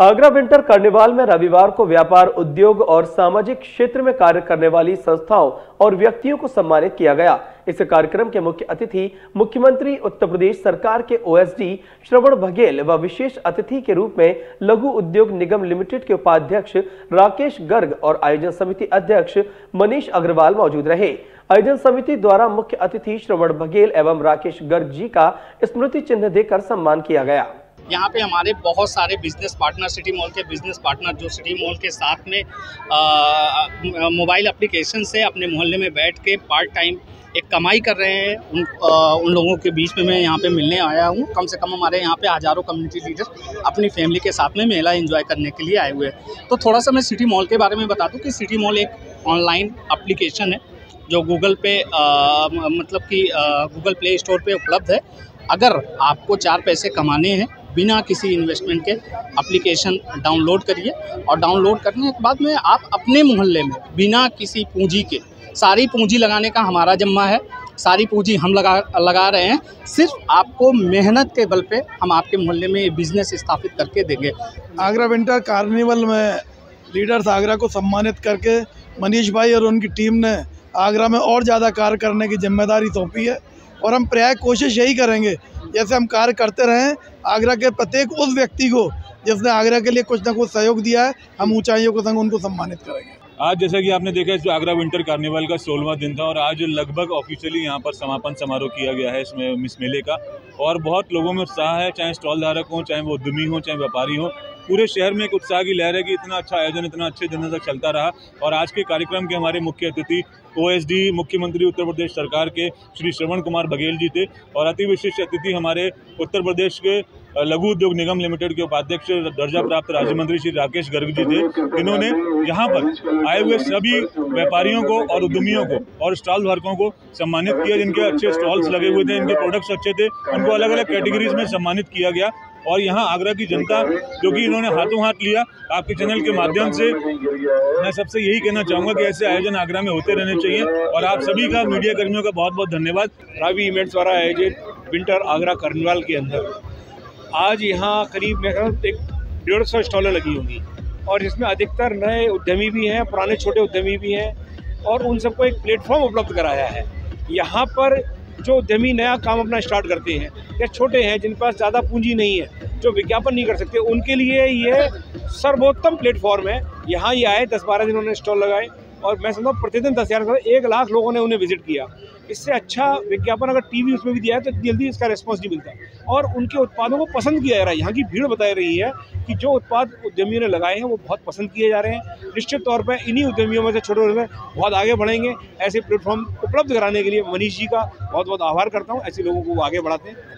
Agra winter carnival में रविवार को व्यापार, उद्योग और सामाजिक क्षेत्र में कार्य करने वाली संस्थाओं और व्यक्तियों को सम्मानित किया गया। इस कार्यक्रम के मुख्य अतिथि मुख्यमंत्री उत्तर प्रदेश सरकार के ओएसडी श्रवण बघेल व विशेष अतिथि के रूप में लघु उद्योग निगम लिमिटेड के उपाध्यक्ष राकेश गर्ग और आयोजन समिति अध्यक्ष मनीष अग्रवाल मौजूद रहे। आयोजन समिति द्वारा मुख्य अतिथि श्रवण बघेल एवं राकेश गर्ग जी का स्मृति चिन्ह देकर सम्मान किया गया। यहाँ पे हमारे बहुत सारे बिज़नेस पार्टनर सिटी मॉल के बिज़नेस पार्टनर जो सिटी मॉल के साथ में मोबाइल एप्लीकेशन से अपने मोहल्ले में बैठ के पार्ट टाइम एक कमाई कर रहे हैं। उन आ, उन लोगों के बीच में मैं यहाँ पे मिलने आया हूँ। कम से कम हमारे यहाँ पे हज़ारों कम्युनिटी लीडर अपनी फैमिली के साथ में मेला एंजॉय करने के लिए आए हुए हैं। तो थोड़ा सा मैं सिटी मॉल के बारे में बता दूँ कि सिटी मॉल एक ऑनलाइन अप्लीकेशन है जो गूगल पे आ, मतलब कि गूगल प्ले स्टोर पे उपलब्ध है। अगर आपको चार पैसे कमाने हैं बिना किसी इन्वेस्टमेंट के एप्लीकेशन डाउनलोड करिए और डाउनलोड करने के बाद में आप अपने मोहल्ले में बिना किसी पूंजी के सारी पूंजी लगाने का हमारा जम्मा है। सारी पूंजी हम लगा लगा रहे हैं। सिर्फ़ आपको मेहनत के बल पे हम आपके मोहल्ले में ये बिज़नेस स्थापित करके देंगे। आगरा विंटर कार्निवल में लीडर्स आगरा को सम्मानित करके मनीष भाई और उनकी टीम ने आगरा में और ज़्यादा कार्य करने की ज़िम्मेदारी सौंपी है। और हम प्राय कोशिश यही करेंगे जैसे हम कार्य करते रहें, आगरा के प्रत्येक उस व्यक्ति को जिसने आगरा के लिए कुछ ना कुछ सहयोग दिया है, हम ऊंचाइयों के संग उनको सम्मानित करेंगे। आज जैसा कि आपने देखा इस आगरा विंटर कार्निवल का सोलवा दिन था और आज लगभग ऑफिशियली यहाँ पर समापन समारोह किया गया है इसमें मिस मेले का। और बहुत लोगों में उत्साह है, चाहे स्टॉल धारक हो, चाहे वो उद्यमी हो, चाहे व्यापारी हो। पूरे शहर में एक उत्साह की लहर है कि इतना अच्छा आयोजन, इतना अच्छे दिनों तक चलता रहा। और आज के कार्यक्रम के हमारे मुख्य अतिथि ओएसडी मुख्यमंत्री उत्तर प्रदेश सरकार के श्री श्रवण कुमार बघेल जी थे। और अति विशिष्ट अतिथि हमारे उत्तर प्रदेश के लघु उद्योग निगम लिमिटेड के उपाध्यक्ष, दर्जा प्राप्त राज्य मंत्री श्री राकेश गर्ग जी थे। इन्होंने यहाँ पर आए हुए सभी व्यापारियों को और उद्यमियों को और स्टॉल धारकों को सम्मानित किया। जिनके अच्छे स्टॉल्स लगे हुए थे, इनके प्रोडक्ट्स अच्छे थे, उनको अलग अलग कैटेगरीज में सम्मानित किया गया। और यहाँ आगरा की जनता जो कि इन्होंने हाथों हाथ लिया, आपके चैनल के माध्यम से। मैं सबसे यही कहना चाहूँगा कि ऐसे आयोजन आगरा में होते रहने चाहिए और आप सभी का, मीडिया कर्मियों का बहुत बहुत धन्यवाद। रावी इवेंट्स द्वारा आयोजित विंटर आगरा कार्निवाल के अंदर। आज यहाँ करीब मेरे एक डेढ़ सौ स्टॉलें लगी होंगी और इसमें अधिकतर नए उद्यमी भी हैं, पुराने छोटे उद्यमी भी हैं और उन सबको एक प्लेटफॉर्म उपलब्ध कराया है। यहाँ पर जो उद्यमी नया काम अपना स्टार्ट करते हैं, या छोटे हैं, जिनके पास ज़्यादा पूंजी नहीं है, जो विज्ञापन नहीं कर सकते, उनके लिए ये सर्वोत्तम प्लेटफॉर्म है। यहाँ ये आए, दस बारह दिन उन्होंने स्टॉल लगाए। और मैं समझता हूँ प्रतिदिन दस हज़ार एक लाख लोगों ने उन्हें विज़िट किया। इससे अच्छा विज्ञापन अगर टीवी उसमें भी दिया है तो जल्दी इसका रिस्पॉन्स नहीं मिलता। और उनके उत्पादों को पसंद किया जा रहा है। यहाँ की भीड़ बताई रही है कि जो उत्पाद उद्यमियों ने लगाए हैं, वो बहुत पसंद किए जा रहे हैं। निश्चित तौर पर इन्हीं उद्यमियों में से छोटे छोटे बहुत आगे बढ़ेंगे। ऐसे प्लेटफॉर्म उपलब्ध कराने के लिए मनीष जी का बहुत बहुत आभार करता हूँ। ऐसे लोगों को वो आगे बढ़ाते हैं।